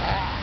Ah!